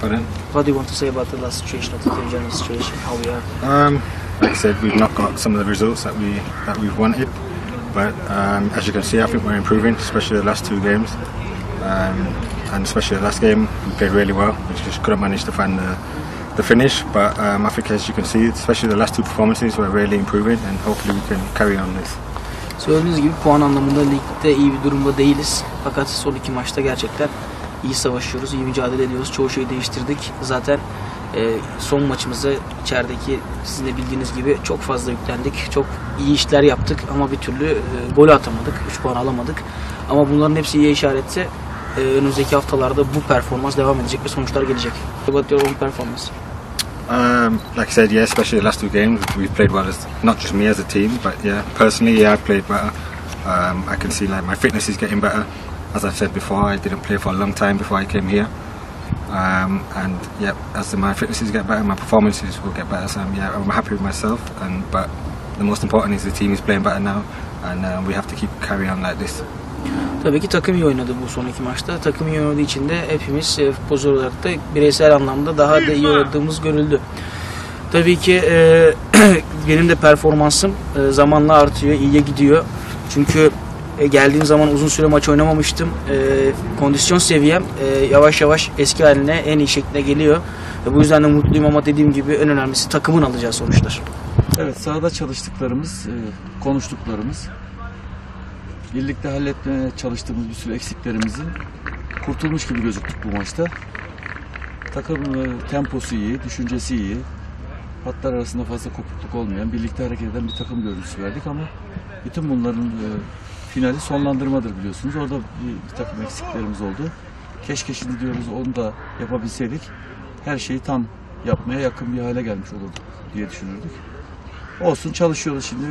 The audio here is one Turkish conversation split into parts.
What do you want to say about the last situation of the general situation, how we are? Um, like I said, we've not got some of the results that we that we've wanted, but um, as you can see, I think we're improving, especially the last two games, um, and especially the last game we played really well. We just couldn't manage to find the the finish, but um, I think as you can see, especially the last two performances, we're really improving, and hopefully we can carry on this. Söylediğiniz gibi puan anlamında ligde iyi bir durumda değiliz. Fakat son iki maçta gerçekten iyi savaşıyoruz, iyi mücadele ediyoruz. Çoğu şeyi değiştirdik. Zaten e, son maçımızda içerideki sizin de bildiğiniz gibi çok fazla yüklendik. Çok iyi işler yaptık ama bir türlü e, gol atamadık. 3 puan alamadık. Ama bunların hepsi iyi işaretse e, önümüzdeki haftalarda bu performans devam edecek ve sonuçlar gelecek. About your own performance. Um, like I said, yeah, especially the last two games, we've played well. As not just me as a team, but yeah, personally, yeah, I played better. Um, I can see like my fitness is getting better. As I said before, I didn't play for a long time before I came here, um, and yeah, as my fitnesses get better, my performances will get better. So um, yeah, I'm happy with myself, and but the most important is the team is playing better now, and um, we have to keep carrying on like this. Tabii ki takım iyi oynadı bu son iki maçta. Takım iyi oynadığı için de hepimiz e, futbolcu olarak da bireysel anlamda daha da iyi oynadığımız görüldü. Tabii ki e, benim de performansım e, zamanla artıyor, iyiye gidiyor. Çünkü e, geldiğim zaman uzun süre maç oynamamıştım. E, kondisyon seviyem e, yavaş yavaş eski haline en iyi şekline geliyor. Bu yüzden de mutluyum ama dediğim gibi en önemlisi takımın alacağı sonuçlar. Evet sahada çalıştıklarımız, konuştuklarımız, birlikte halletmeye çalıştığımız bir sürü eksiklerimizi kurtulmuş gibi gözüktük bu maçta. Takım temposu iyi, düşüncesi iyi. Hatlar arasında fazla kopukluk olmayan, birlikte hareket eden bir takım görüntüsü verdik ama bütün bunların finali sonlandırmadır biliyorsunuz. Orada bir, bir takım eksiklerimiz oldu. Keşke şimdi diyoruz onu da yapabilseydik her şeyi tam yapmaya yakın bir hale gelmiş olurdu diye düşünürdük. Olsun çalışıyoruz şimdi.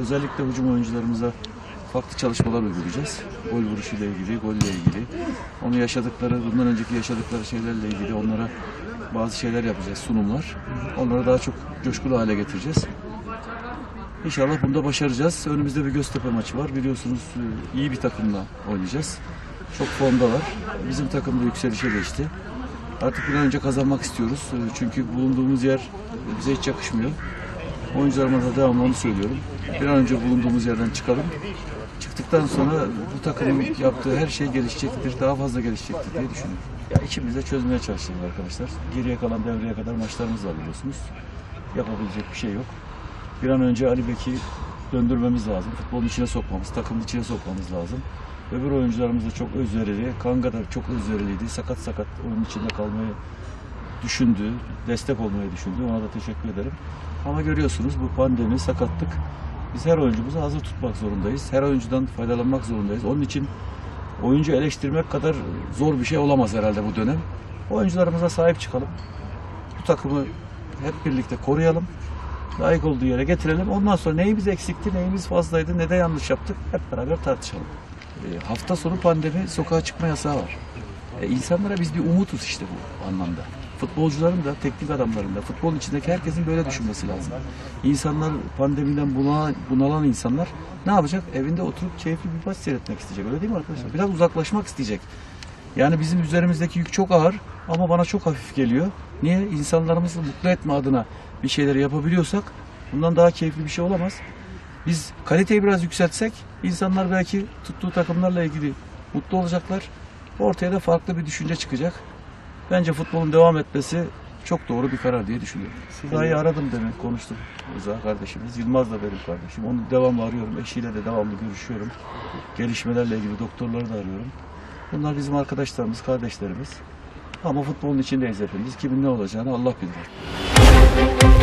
Özellikle hücum oyuncularımıza farklı çalışmalar uygulayacağız. Gol vuruşuyla ilgili, golle ilgili. Onu yaşadıkları, bundan önceki yaşadıkları şeylerle ilgili onlara bazı şeyler yapacağız, sunumlar. Onları daha çok coşkulu hale getireceğiz. İnşallah bunda başaracağız. Önümüzde bir Göztepe maçı var. Biliyorsunuz e, iyi bir takımla oynayacağız. Çok formdalar. Bizim takım da yükselişe geçti. Artık bir an önce kazanmak istiyoruz. E, Çünkü bulunduğumuz yer bize hiç yakışmıyor. Oyuncularıma da devamlı onu söylüyorum. Bir an önce bulunduğumuz yerden çıkalım. Çıktıktan sonra bu takımın yaptığı her şey gelişecektir, daha fazla gelişecektir diye düşünüyorum. Ya ikimiz de çözmeye çalışıyoruz arkadaşlar. Geriye kalan devreye kadar maçlarımız var biliyorsunuz. Yapabilecek bir şey yok. Bir an önce Ali Bek'i döndürmemiz lazım. Futbolun içine sokmamız, takımın içine sokmamız lazım. Öbür oyuncularımız da çok özverili. Kanga da çok özveriliydi. Sakat sakat oyunun içinde kalmayı düşündü, destek olmayı düşündü. Ona da teşekkür ederim. Ama görüyorsunuz bu pandemi, sakatlık biz her oyuncumuzu hazır tutmak zorundayız. Her oyuncudan faydalanmak zorundayız. Onun için oyuncu eleştirmek kadar zor bir şey olamaz herhalde bu dönem. Oyuncularımıza sahip çıkalım. Bu takımı hep birlikte koruyalım. Layık olduğu yere getirelim. Ondan sonra neyimiz eksikti, neyimiz fazlaydı, ne de yanlış yaptık hep beraber tartışalım. E, hafta sonu pandemi sokağa çıkma yasağı var. E, insanlara biz bir umutuz işte bu anlamda. Futbolcuların da, teknik adamların da, futbolun içindeki herkesin böyle düşünmesi lazım. İnsanlar pandemiden bunalan, bunalan insanlar ne yapacak? Evinde oturup keyifli bir maç seyretmek isteyecek. Öyle değil mi arkadaşlar? Biraz uzaklaşmak isteyecek. Yani bizim üzerimizdeki yük çok ağır ama bana çok hafif geliyor. Niye? İnsanlarımızı mutlu etme adına bir şeyler yapabiliyorsak bundan daha keyifli bir şey olamaz. Biz kaliteyi biraz yükseltsek insanlar belki tuttuğu takımlarla ilgili mutlu olacaklar. Ortaya da farklı bir düşünce çıkacak. Bence futbolun devam etmesi çok doğru bir karar diye düşünüyorum. Rıza'yı aradım demin konuştum. Rıza kardeşimiz. Yılmaz da benim kardeşim. Onu devamlı arıyorum. Eşiyle de devamlı görüşüyorum. Gelişmelerle ilgili doktorları da arıyorum. Bunlar bizim arkadaşlarımız, kardeşlerimiz. Ama futbolun içindeyiz hepimiz. Kimin ne olacağını Allah bilir.